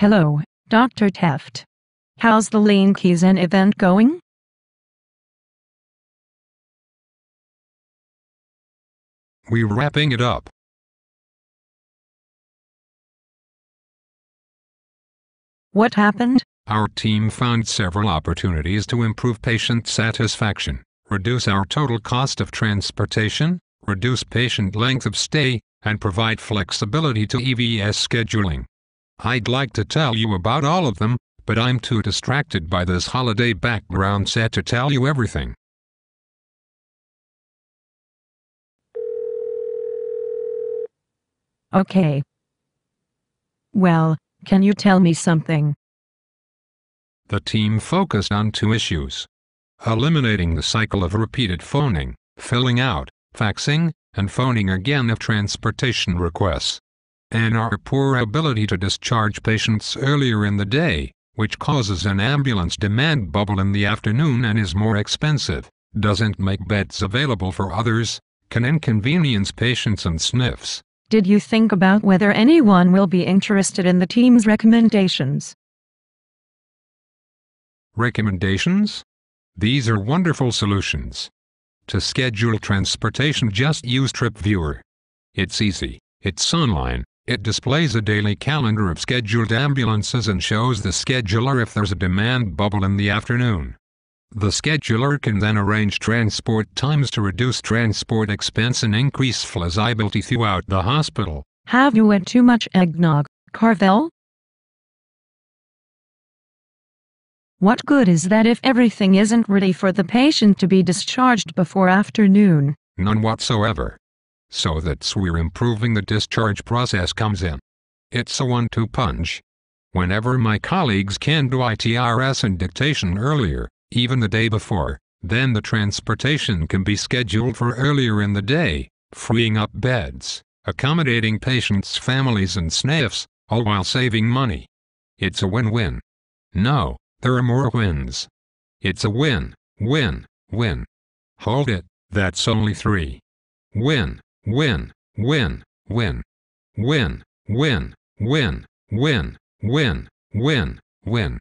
Hello, Dr. Teft. How's the Lean Kaizen event going? We're wrapping it up. What happened? Our team found several opportunities to improve patient satisfaction, reduce our total cost of transportation, reduce patient length of stay, and provide flexibility to EVS scheduling. I'd like to tell you about all of them, but I'm too distracted by this holiday background set to tell you everything. Okay. Well, can you tell me something? The team focused on two issues. Eliminating the cycle of repeated phoning, filling out, faxing, and phoning again of transportation requests. And our poor ability to discharge patients earlier in the day, which causes an ambulance demand bubble in the afternoon and is more expensive, doesn't make beds available for others, can inconvenience patients and SNFs. Did you think about whether anyone will be interested in the team's recommendations? Recommendations? These are wonderful solutions. To schedule transportation just use TripViewer. It's easy, it's online, it displays a daily calendar of scheduled ambulances and shows the scheduler if there's a demand bubble in the afternoon. The scheduler can then arrange transport times to reduce transport expense and increase feasibility throughout the hospital. Have you had too much eggnog, Carvel? What good is that if everything isn't ready for the patient to be discharged before afternoon? None whatsoever. So that's where improving the discharge process comes in. It's a one-two punch. Whenever my colleagues can do ITRS and dictation earlier, even the day before, then the transportation can be scheduled for earlier in the day, freeing up beds, accommodating patients' families and SNFs, all while saving money. It's a win-win. No, there are more wins. It's a win, win, win. Hold it, that's only three. Win, win, win, win. Win, win, win, win, win, win.